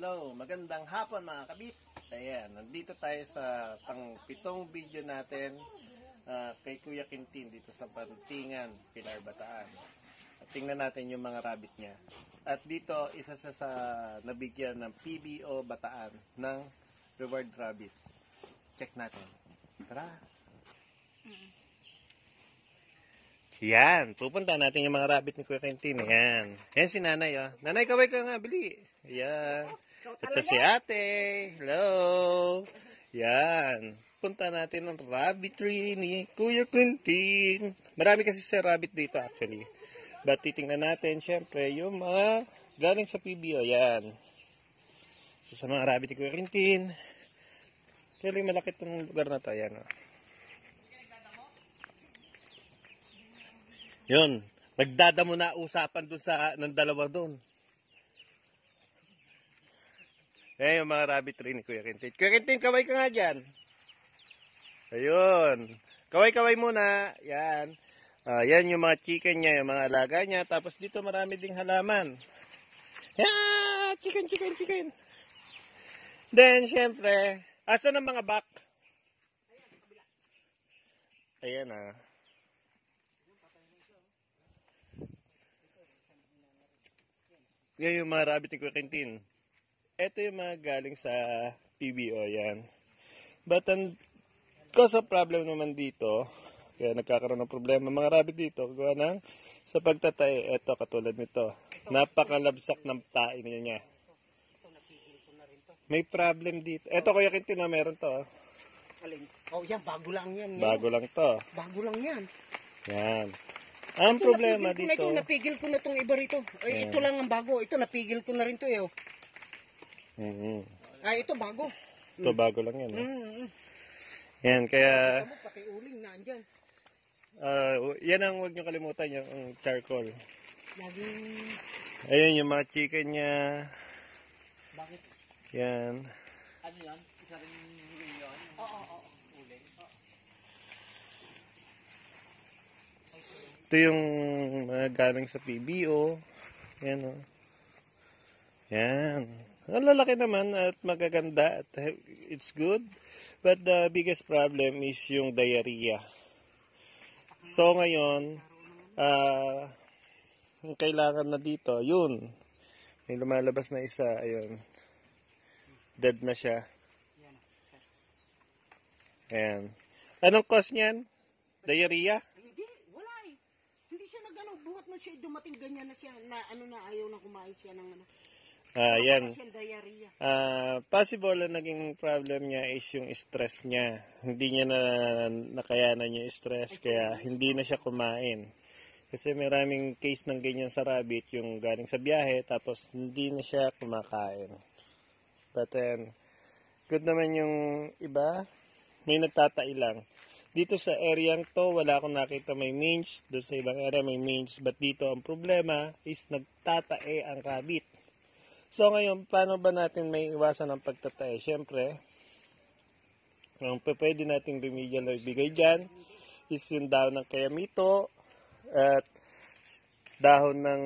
hello. Magandang hapon mga kabit. Ayan, nandito tayo sa pang pitong video natin ah, kay Kuya Quintin dito sa Pantingan, Pilar Bataan. At tingnan natin yung mga rabbit niya. At dito, isa sa sa nabigyan ng PBO Bataan ng Reward Rabbits. Check natin. Tara! Yan, pupunta natin yung mga rabbit ni Kuya Quintin. Yan. Yan si nanay, oh. Nanay, kaway ka nga, bili. Yan. Ito si ate. Hello. Yan. Punta natin ang rabbitry ni Kuya Quintin. Marami kasi sa rabbit dito actually. But titingnan natin, syempre, yung mga galing sa PBO. Yan. So, sa mga rabbit ni Kuya Quintin. Kaya malaki itong lugar na to. Yan, oh. Yun. Nagdadamo na usapan dun sa ng dalawa dun. Eh, yung mga rabbit rin ni Kuya Quintin. Kuya Quintin, kaway ka nga dyan. Ayun. Kaway-kaway muna. Yan. Ah, yan yung mga chicken niya, yung mga alaga niya. Tapos dito marami ding halaman. Yeah! Chicken, chicken, chicken. Then, syempre, asan ang mga bak? Ayan ah. Yan yung mga rabbit ni Kuya Quintin. Ito yung mga galing sa PBO, yan. But ang cause of problem naman dito, kaya nagkakaroon ng problema mga rabbit dito, gawa ng sa pagtatay, ito katulad nito. Napakalabsak ng tae niya. May problem dito. Ito Kuya Quintin na meron to. oh. Alin? Oh, yan, bago lang yan. Bago lang to. Bago lang yan. Yan. Ang Ito, problema napigil ko na dito, ito, napigil ko na itong iba rito. Ay, Ayan. ito lang ang bago. Ito, napigil ko na rin to eh. Oh. Mhm. Ay, ito bago. ito bago lang yan. eh. Mm, mm. Yan, kaya pati uling na andyan. ah, yan ang huwag nyo kalimutan yung charcoal. Laging, Ayun yung mga chicken niya. bakit? Yan. Ano yan? Isa rin yun? Oo, oo, oo. Uling. Ito yung mga galing sa PBO. Yan o. Yan. Ang lalaki naman at magaganda at it's good. But the biggest problem is yung diarrhea. So ngayon, ah ang kailangan na dito, yun. May lumalabas na isa, ayun. Dead na siya. Ayan. Anong cause niyan? Diarrhea? Hindi, wala eh. Hindi siya nagano, buhat na siya, dumating ganyan na siya, na ano na, ayaw na kumain siya ng ano. Ah, yan. Ah, possible na naging problem niya is yung stress niya. Hindi niya na nakayanan yung stress kaya hindi na siya kumain. Kasi maraming case ng ganyan sa rabbit yung galing sa biyahe tapos hindi na siya kumakain. But then, good naman yung iba. May nagtatai lang. Dito sa area to, wala akong nakita may mange. Doon sa ibang area may mange. But dito, ang problema is nagtatae ang rabbit. So ngayon, paano ba natin may iwasan ang pagtatae? Siyempre, ang pwede nating remedial na ibigay dyan is yung dahon ng kayamito at dahon ng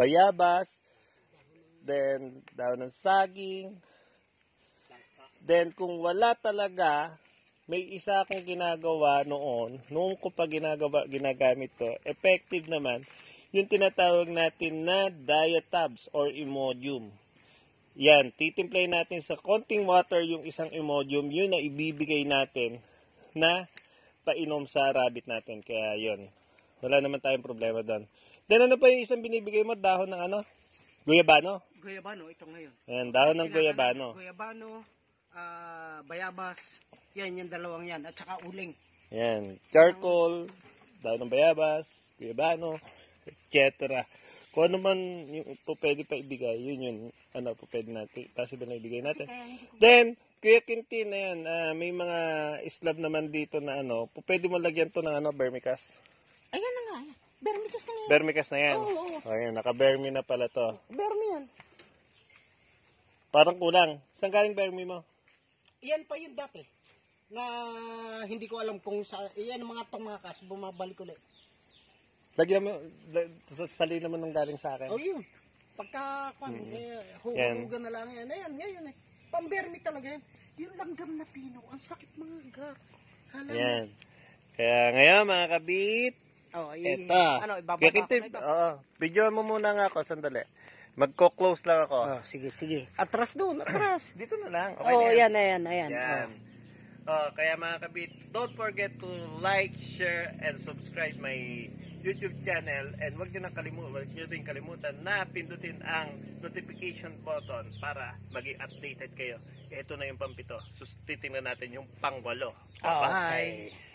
bayabas, then dahon ng saging, then kung wala talaga, may isa akong ginagawa noon, noong ko pa ginagawa, ginagamit to, effective naman, yung tinatawag natin na diatabs or Imodium. Yan, titimplay natin sa konting water yung isang Imodium, yun na ibibigay natin na painom sa rabbit natin. Kaya yun, wala naman tayong problema doon. Then ano pa yung isang binibigay mo? Dahon ng ano? Guyabano? Guyabano, ito ngayon. Ayan, dahon ng guyabano. Guyabano, ah, bayabas, yan, yung dalawang yan. At saka uling. Ayan, charcoal, dahon ng bayabas, guyabano, etc. Kung ano man yung po pwede pa ibigay, yun yun, ano po pwede natin, possible na ibigay natin. Then, Kuya Quintin na yan, ah, may mga islab naman dito na ano, po pwede mo lagyan to ng ano, vermicast. Ayan na nga. Bermikas na yan. Vermicast na yan. Oo, oo. Ayan, naka-vermi na pala to. Bermi yan. Parang kulang. Saan galing vermi mo? Yan pa yung dati. Na hindi ko alam kung sa... Yan mga tong mga kas, bumabalik ulit. Lagyan mo, la- sa- sali naman nung galing sa akin. Oh, yun. Pagka, kwan, Mm. eh, huhulugan na lang yan. Ayan, ngayon eh. Pambermi talaga yan. Yung langgam na pino, ang sakit mga ga. Hala Yan. Kaya ngayon mga kabit, Oh, i- Eto. Ano, ibababa Kaya ko ito. oo. Video mo muna nga ako, sandali. Magko-close lang ako. Oh, sige, sige. Atras doon, atras. Dito na lang. Okay oh, yan, ayan, ayan. Yan. Oh, kaya mga kabit, don't forget to like, share, and subscribe my YouTube channel. And huwag nyo kalimutan, huwag nyo din kalimutan na pindutin ang notification button para maging updated kayo. Ito na yung pampito. Sus, titingnan natin yung pangwalo. Oh, Bye-bye. hi.